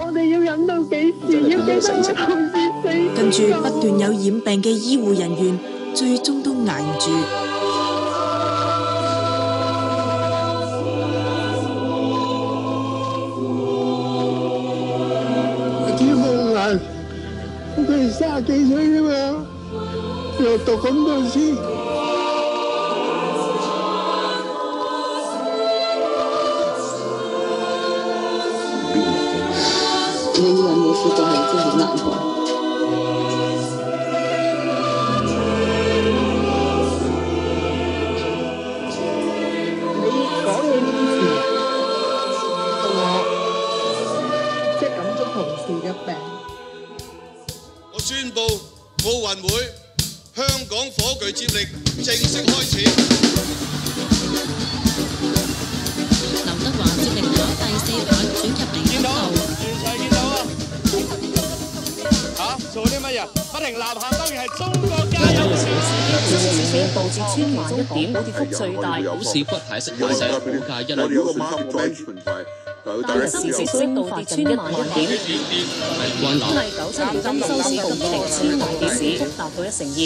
我哋要忍到幾時？要幾多個同事死？跟住不斷有染病嘅醫護人員，最終都捱唔住。佢哋卅幾歲啫嘛，又讀咁多書。你依兩老師都係真係好難過。你講起呢啲事，到我即係感觸同事嘅病。我宣布奧運會香港火炬接力正式開始。做啲乜嘢？不停吶喊，當然係中國加油！導致千萬一點跌幅最大，股市骨牌式大勢，股價一路單日市值升到跌千萬一點，關流。係九七年金收市報以嚟千萬跌市，幅達到一成二。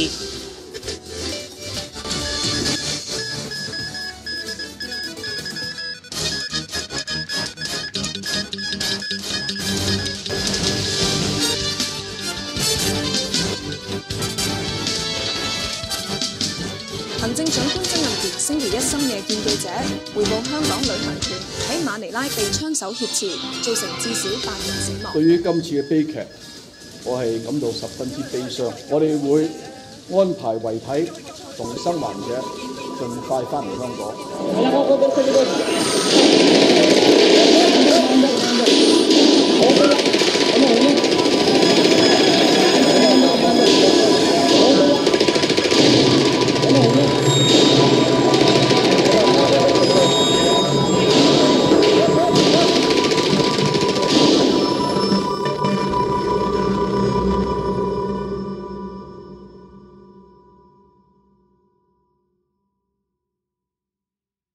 行政長官曾蔭權星期一深夜見記者，匯報香港旅行團喺馬尼拉被槍手挟持，造成至少八人死亡。對於今次嘅悲劇，我係感到十分之悲傷。我哋會安排遺體同生還者盡快翻嚟香港。